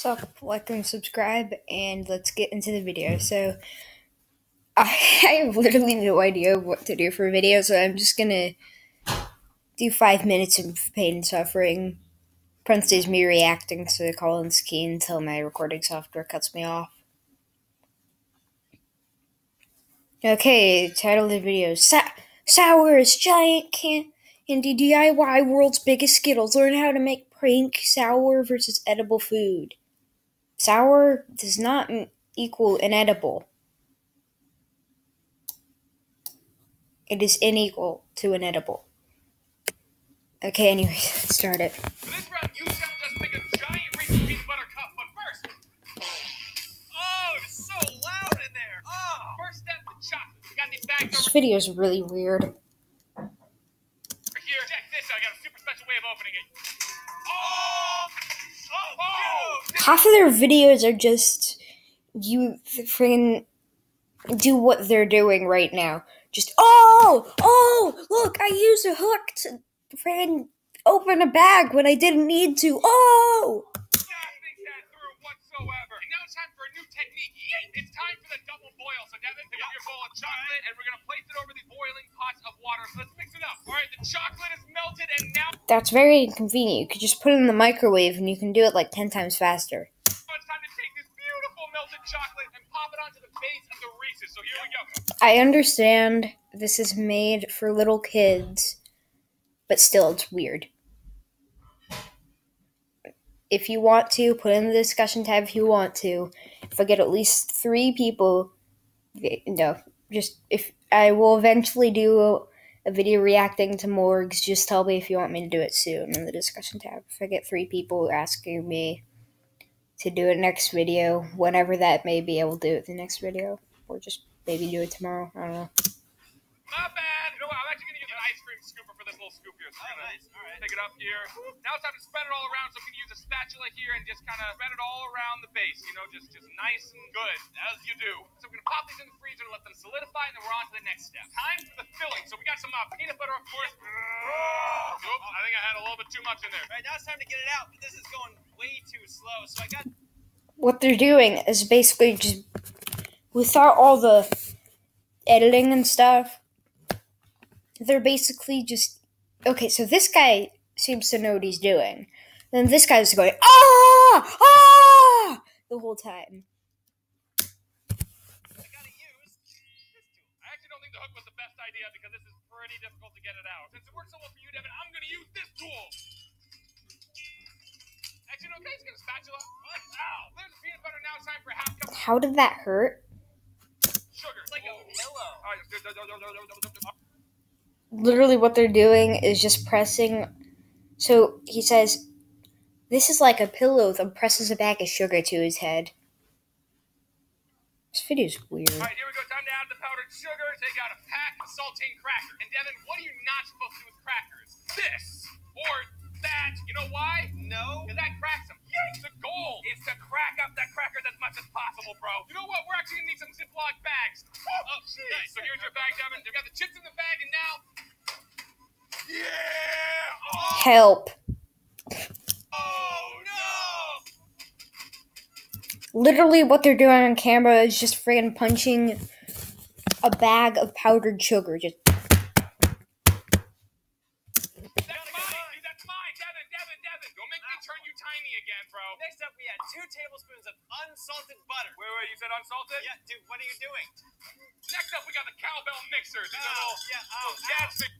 So, like and subscribe, and let's get into the video. So, I have literally no idea what to do for a video, so I'm just gonna do five minutes of pain and suffering. Prince is me reacting to the Collins Key until my recording software cuts me off. Okay, title of the video: Sa- Sour's giant can candy DIY world's biggest Skittles. Learn how to make prank sour versus edible food. Sour does not equal inedible. It is unequal to inedible. Okay, anyways, let's start it. Oh, oh, oh, this video is really weird. Here, check this. I got a super special way of opening it. Oh! Oh! Half of their videos are just you friggin' do what they're doing right now. Just oh oh look, I used a hook to friggin' open a bag when I didn't need to. Oh Not think that through whatsoever. And now it's time for a new technique. Yay! It's time for the double boil. So, Devin, pick up your bowl of chocolate, and we're gonna place it over the boiling pots of water. So let's mix it up. All right, the chocolate that's very inconvenient. You could just put it in the microwave and you can do it like ten times faster. it's time to take this beautiful melted chocolate and pop it onto the base of the Reese's. So here we go. I understand this is made for little kids, but still, it's weird. If you want to, put in the discussion tab if you want to. If I get at least three people, eh, no, just if I will eventually do a, video reacting to Morgz, just tell me if you want me to do it soon in the discussion tab. If I get three people asking me to do it next video, whenever that may be, I will do it the next video, or just maybe do it tomorrow. I don't know. Little scoop here. So Oh, gonna nice. All right. Take it up here. Now it's time to spread it all around. So I'm gonna use a spatula here and just kind of spread it all around the base. You know, just just nice and good as you do. So I'm gonna pop these in the freezer to let them solidify, and then we're on to the next step. Time for the filling. So we got some uh, peanut butter, of course. Oops, I think I had a little bit too much in there. All right, now it's time to get it out. But this is going way too slow. So I got what they're doing is basically just without all the editing and stuff they're basically just okay so this guy seems to know what he's doing then this guy's going ah ah the whole time I gotta use this tool. I actually don't think the hook was the best idea because this is pretty difficult to get it out. Since it works so well for you, Devin, I'm gonna use this tool. Actually, no, can I just get a spatula? What? Ow! There's the peanut butter. Now it's time for a half cup how did that hurt sugar. It's like a pillow. All right, literally what they're doing is just pressing so he says this is like a pillow then presses a bag of sugar to his head this video's weird All right, here we go. Time to add the powdered sugar. Take out a pack of saltine crackers. And Devin, what are you not supposed to do with crackers? This or that. You know why? No. Because that cracks them. Yes, the goal is to crack up that crackers as much as possible, bro. You know what? We're actually gonna need some Ziploc bags. Oh, oh nice. So here's your bag, Devin. They've got the chips in the bag, and now. Yeah! Oh, help oh no! literally what they're doing on camera is just friggin' punching a bag of powdered sugar just That's mine! That's mine! Devin, Devin, Devin! Don't make me turn you tiny again, bro. Next up, we had two tablespoons of unsalted butter. Wait, wait, you said unsalted? Yeah, dude, what are you doing? Next up, we got the cowbell mixer. These are Ow, little, yeah, oh, ow, little jazz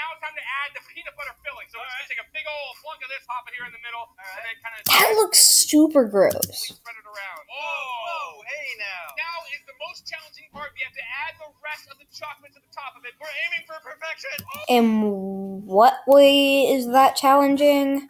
now it's time to add the peanut butter filling. So we're just gonna take a big old plunk of this, pop it here in the middle, and then kind of that looks super gross spread it around. Oh, whoa, Oh! hey now. Now is the most challenging part. We have to add the rest of the chocolate to the top of it. We're aiming for perfection. in what way is that challenging